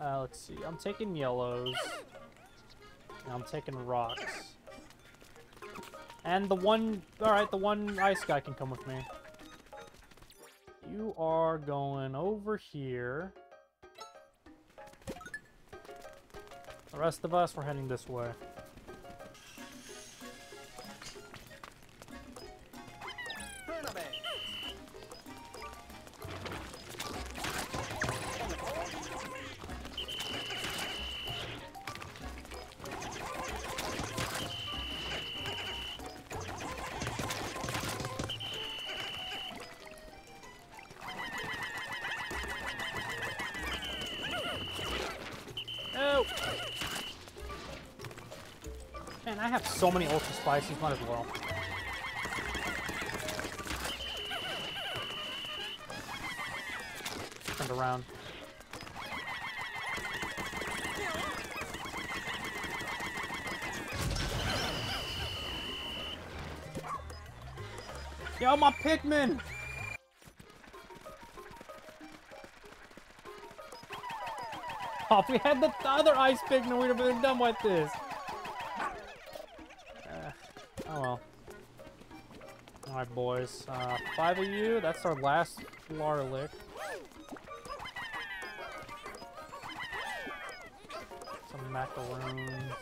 Uh, let's see. I'm taking yellows. And I'm taking rocks. And the one... Alright, the one ice guy can come with me. You are going over here. The rest of us, we're heading this way. Man, I have so many ultra spices, might as well. Turned around. Yo, my Pikmin! Oh, if we had the other ice Pikmin, we'd have been done with this. Well. Alright, boys. Uh, five of you. That's our last Larlick. Some macaroons.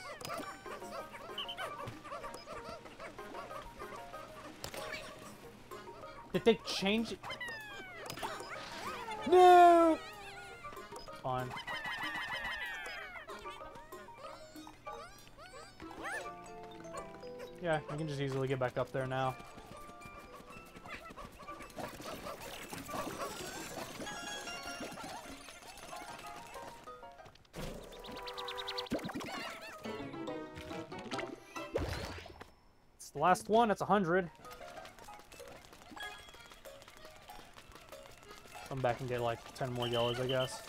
Did they change it? No! Fine. Yeah, we can just easily get back up there now. It's the last one, it's a 100. Come back and get like 10 more yellows, I guess.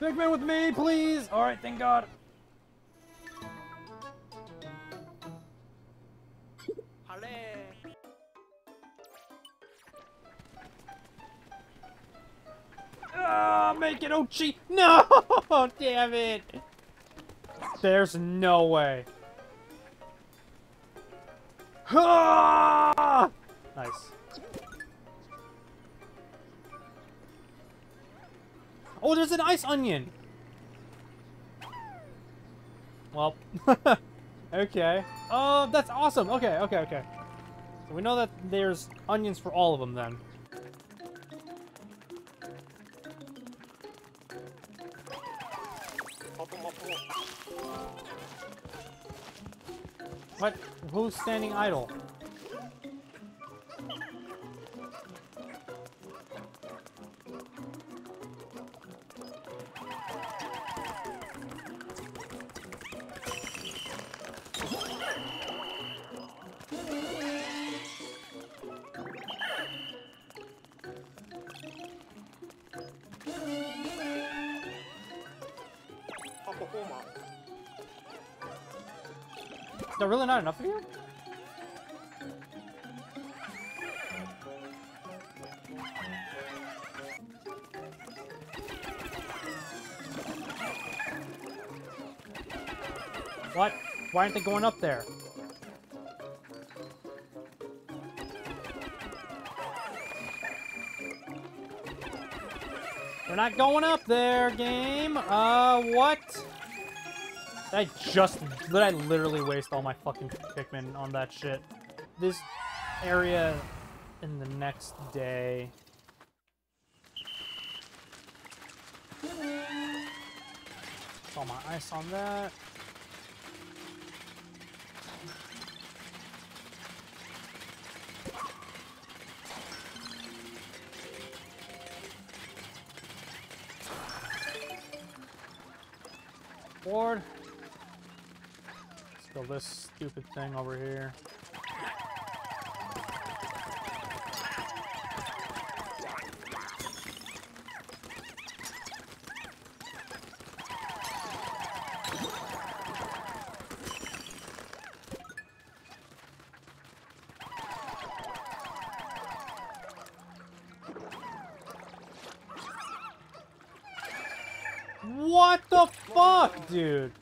Pikmin with me, please! Alright, thank God. Ah, make it Oatchi! No! Damn it! There's no way. Ah! Nice. Oh, there's an ice onion! Well, okay. Oh, that's awesome. Okay, okay, okay. So we know that there's onions for all of them then. What? Who's standing idle? There really not enough of you? What? Why aren't they going up there? We're not going up there, game. Uh, what? I just... Did I literally waste all my fucking Pikmin on that shit? This area in the next day... All my ice on that. Board. Kill this stupid thing over here. What the fuck, dude?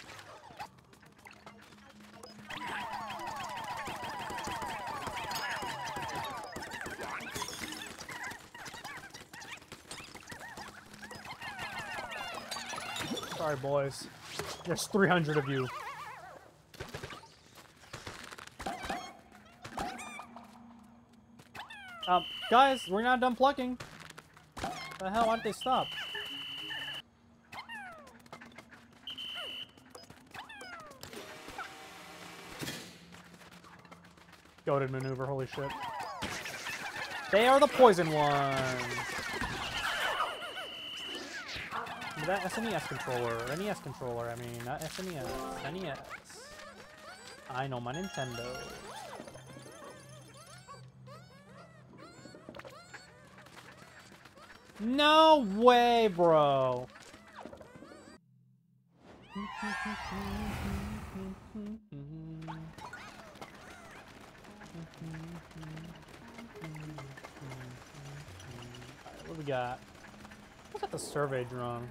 Sorry, boys. There's 300 of you. Um, guys, we're not done plucking. The hell, why did they stop? Goaded maneuver, holy shit. They are the poison ones! That SNES controller, or NES controller, I mean, not SNES, NES. I know my Nintendo. No way, bro! What we got? Look at the survey drone.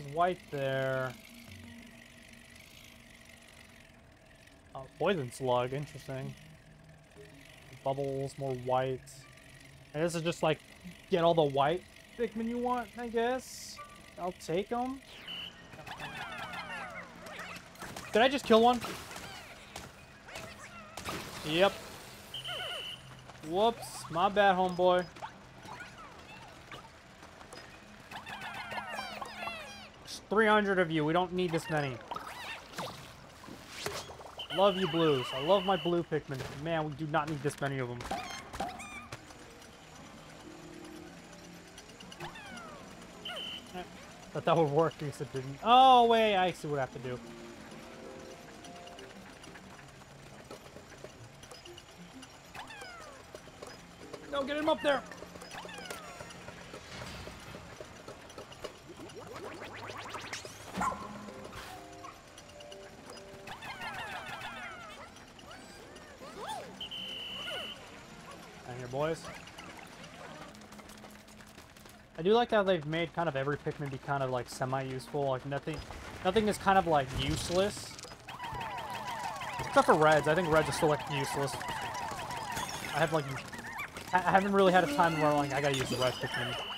There's white there. Oh, poison slug, interesting. Bubbles, more white. And this is just like, get all the white Pikmin you want, I guess. I'll take them. Did I just kill one? Yep. Whoops, my bad, homeboy. 300 of you. We don't need this many. Love you, blues. I love my blue Pikmin. Man, we do not need this many of them. Thought that would work, because it didn't. Oh, wait, I see what I have to do. No, get him up there! I do like how they've made kind of every Pikmin be kind of like semi-useful. Like nothing, nothing is kind of like useless. Except for Reds. I think Reds are still like useless. I have like, I haven't really had a time where like I gotta use the Red Pikmin.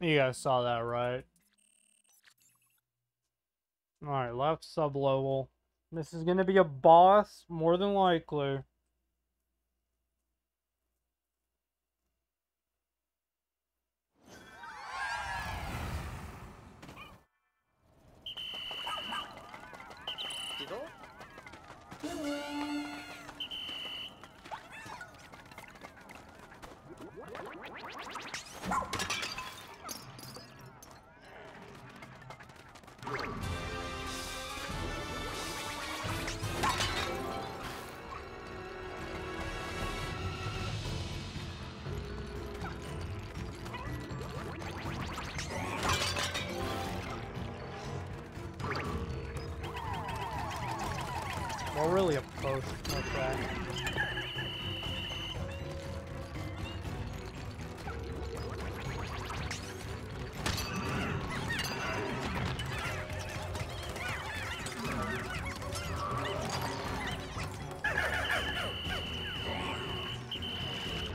You guys saw that, right? Alright, left sublevel. This is gonna be a boss, more than likely.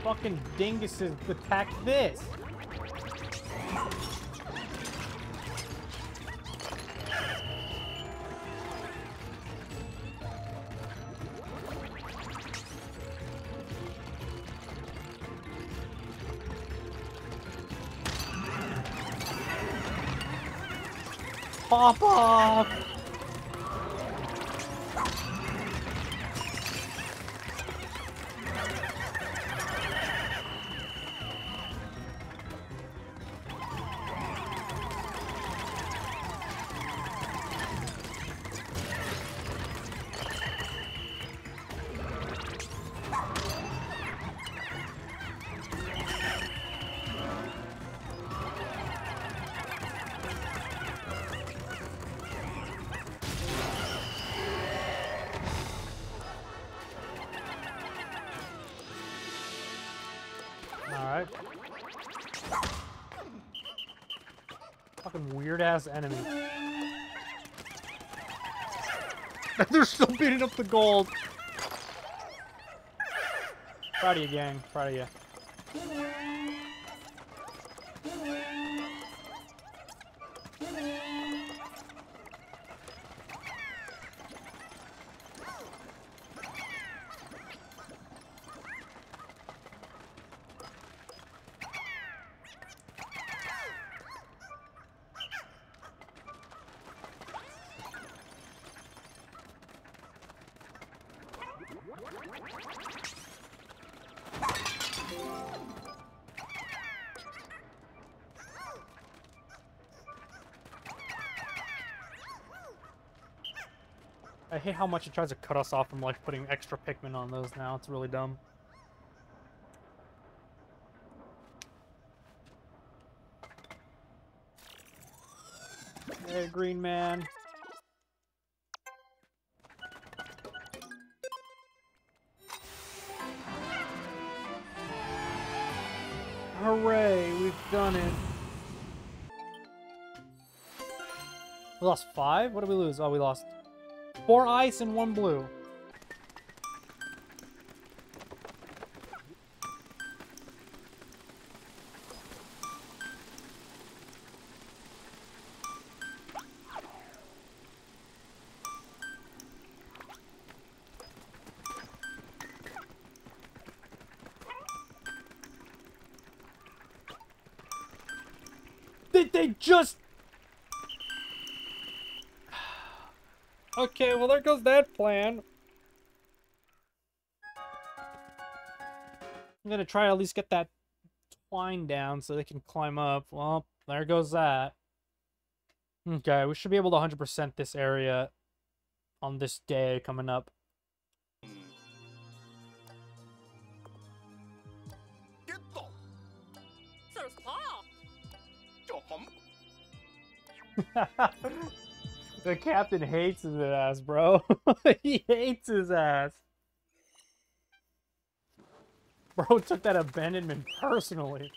Fucking dinguses attack this. Pop off! Fucking weird ass enemy. They're still beating up the gold. Proud of you, gang. Proud of you. I hate how much it tries to cut us off from like putting extra Pikmin on those now. It's really dumb. Hey, green man. Hooray, we've done it. We lost five? What did we lose? Oh, we lost four ice and one blue. Did they just... Okay, well there goes that plan. I'm gonna try to at least get that twine down so they can climb up. Well, there goes that. Okay, we should be able to 100% this area on this day coming up. the captain hates his ass, bro. he hates his ass. Bro took that abandonment personally.